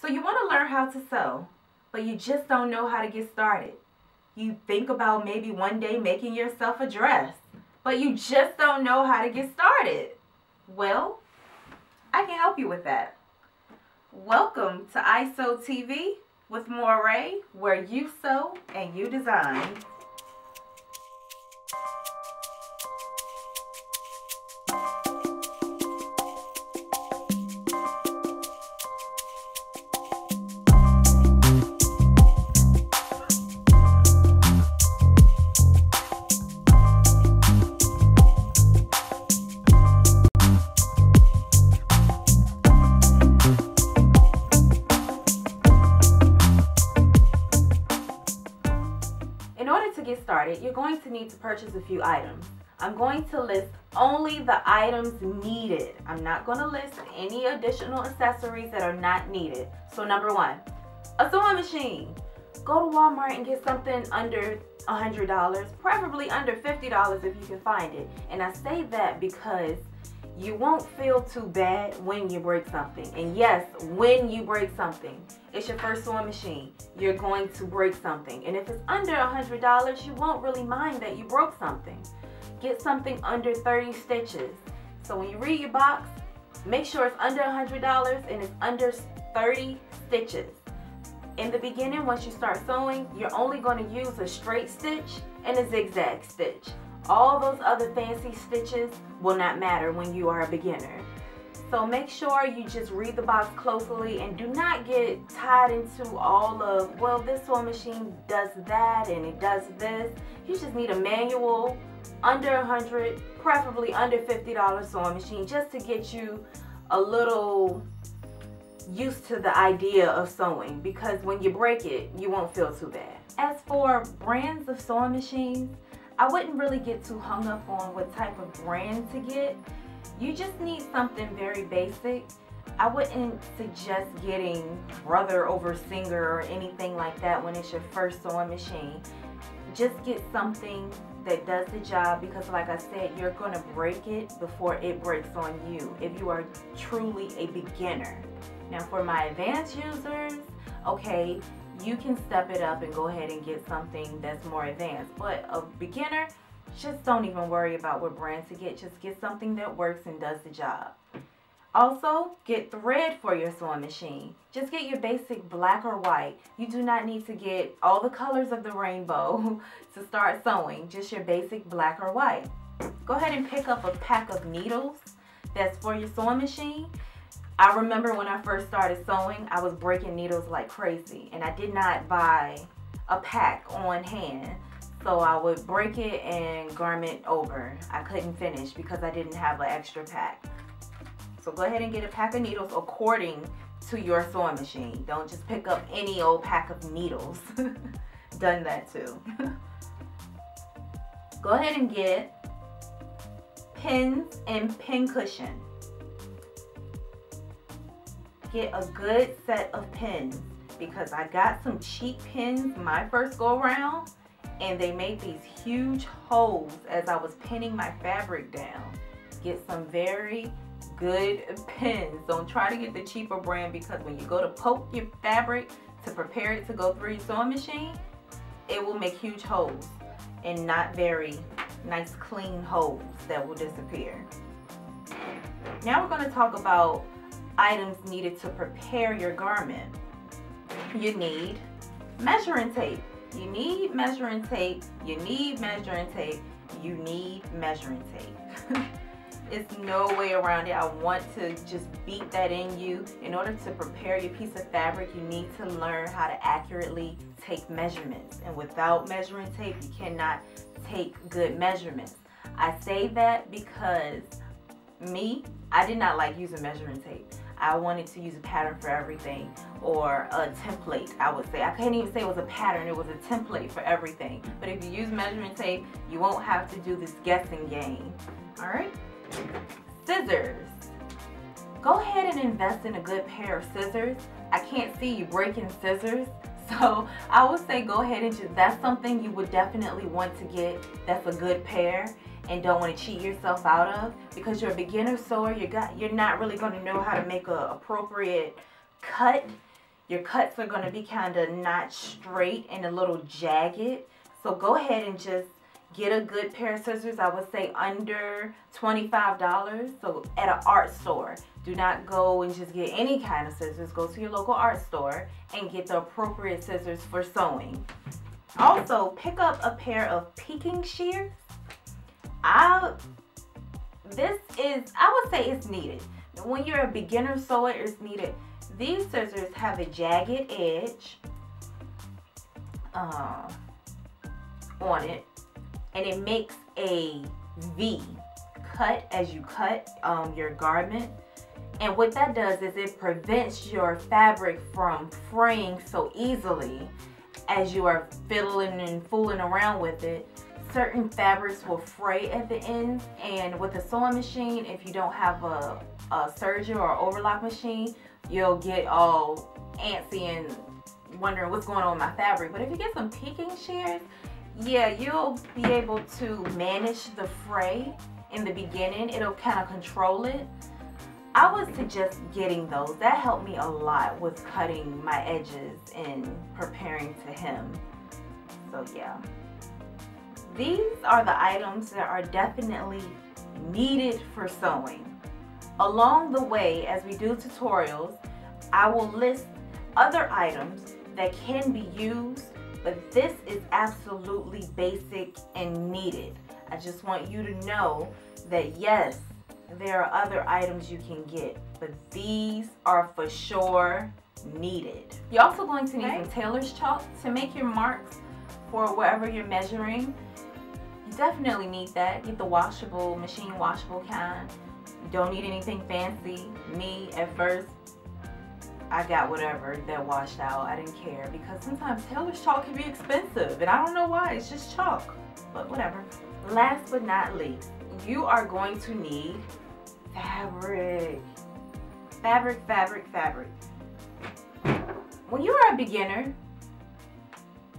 So you want to learn how to sew, but you just don't know how to get started. You think about maybe one day making yourself a dress, but you just don't know how to get started. Well, I can help you with that. Welcome to iSew TV with Moiré, where you sew and you design. Started, you're going to need to purchase a few items. I'm going to list only the items needed. I'm not going to list any additional accessories that are not needed. So number one, a sewing machine. Go to Walmart and get something under $100, preferably under $50 if you can find it. And I say that because you won't feel too bad when you break something. And yes, when you break something, it's your first sewing machine. You're going to break something. And if it's under $100, you won't really mind that you broke something. Get something under 30 stitches. So when you read your box, make sure it's under $100 and it's under 30 stitches. In the beginning, once you start sewing, you're only going to use a straight stitch and a zigzag stitch. All those other fancy stitches will not matter when you are a beginner. So make sure you just read the box closely and do not get tied into all of, well, this sewing machine does that and it does this. You just need a manual, under 100, preferably under $50 sewing machine just to get you a little used to the idea of sewing because when you break it, you won't feel too bad. As for brands of sewing machines, I wouldn't really get too hung up on what type of brand to get. You just need something very basic. I wouldn't suggest getting Brother over Singer or anything like that when it's your first sewing machine. Just get something that does the job because like I said, you're gonna break it before it breaks on you if you are truly a beginner. Now for my advanced users, okay, you can step it up and go ahead and get something that's more advanced. But a beginner, just don't even worry about what brand to get. Just get something that works and does the job. Also, get thread for your sewing machine. Just get your basic black or white. You do not need to get all the colors of the rainbow to start sewing. Just your basic black or white. Go ahead and pick up a pack of needles that's for your sewing machine. I remember when I first started sewing, I was breaking needles like crazy and I did not buy a pack on hand. So I would break it and garment over. I couldn't finish because I didn't have an extra pack. So go ahead and get a pack of needles according to your sewing machine. Don't just pick up any old pack of needles. Done that too. go ahead and get pins and pin cushion. Get a good set of pins because I got some cheap pins my first go around and they made these huge holes as I was pinning my fabric down. Get some very good pins. Don't try to get the cheaper brand because when you go to poke your fabric to prepare it to go through your sewing machine, it will make huge holes and not very nice clean holes that will disappear. Now we're going to talk about items needed to prepare your garment. You need measuring tape. You need measuring tape. You need measuring tape. You need measuring tape. it's no way around it. I want to just beat that in you. In order to prepare your piece of fabric, you need to learn how to accurately take measurements. And without measuring tape, you cannot take good measurements. I say that because me, I did not like using measuring tape. I wanted to use a pattern for everything or a template, I would say. I can't even say it was a pattern, it was a template for everything. But if you use measuring tape, you won't have to do this guessing game. All right? Scissors. Go ahead and invest in a good pair of scissors. I can't see you breaking scissors. So I would say go ahead and just, that's something you would definitely want to get that's a good pair and don't want to cheat yourself out of because you're a beginner sewer, you got, you're not really going to know how to make a appropriate cut. Your cuts are going to be kind of not straight and a little jagged. So go ahead and just get a good pair of scissors. I would say under $25. So at an art store. Do not go and just get any kind of scissors. Go to your local art store and get the appropriate scissors for sewing. Also, pick up a pair of pinking shears. I this is I would say it's needed. When you're a beginner sewer, it's needed. These scissors have a jagged edge uh, on it, and it makes a V cut as you cut um, your garment. And what that does is it prevents your fabric from fraying so easily as you are fiddling and fooling around with it. Certain fabrics will fray at the ends and with a sewing machine, if you don't have a, a serger or overlock machine, you'll get all antsy and wondering what's going on with my fabric. But if you get some pinking shears, yeah, you'll be able to manage the fray in the beginning. It'll kind of control it. I would suggest getting those. That helped me a lot with cutting my edges and preparing to hem. So yeah. These are the items that are definitely needed for sewing. Along the way, as we do tutorials, I will list other items that can be used, but this is absolutely basic and needed. I just want you to know that yes, there are other items you can get, but these are for sure needed. You're also going to need okay. some tailor's chalk to make your marks for wherever you're measuring. Definitely need that. Get the washable, machine washable kind. You don't need anything fancy. Me, at first, I got whatever that washed out. I didn't care because sometimes tailor's chalk can be expensive and I don't know why. It's just chalk, but whatever. Last but not least, you are going to need fabric. Fabric, fabric, fabric. When you are a beginner,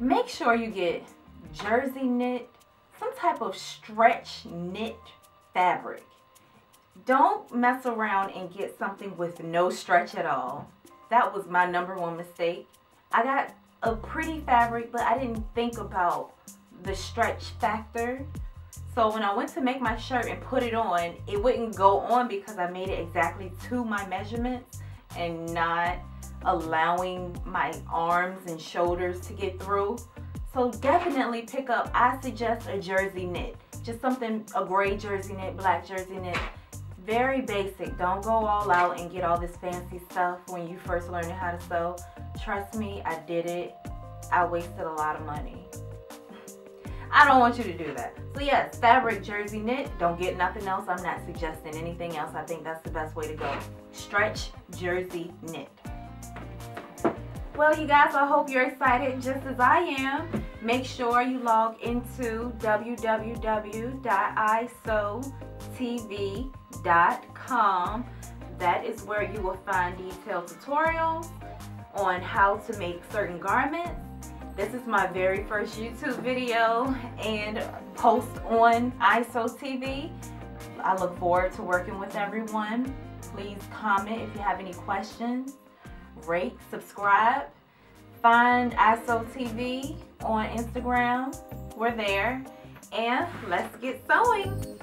make sure you get jersey knit, some type of stretch knit fabric. Don't mess around and get something with no stretch at all. That was my number one mistake. I got a pretty fabric, but I didn't think about the stretch factor. So when I went to make my shirt and put it on, it wouldn't go on because I made it exactly to my measurements and not allowing my arms and shoulders to get through. So definitely pick up, I suggest a jersey knit. Just something, a gray jersey knit, black jersey knit. Very basic. Don't go all out and get all this fancy stuff when you first learning how to sew. Trust me, I did it. I wasted a lot of money. I don't want you to do that. So yes, fabric jersey knit. Don't get nothing else. I'm not suggesting anything else. I think that's the best way to go. Stretch jersey knit. Well, you guys, I hope you're excited just as I am. Make sure you log into www.iSewTV.com. That is where you will find detailed tutorials on how to make certain garments this is my very first YouTube video and post on iSew TV. I look forward to working with everyone. Please comment if you have any questions. Rate, subscribe. Find iSew TV on Instagram. We're there. And let's get sewing.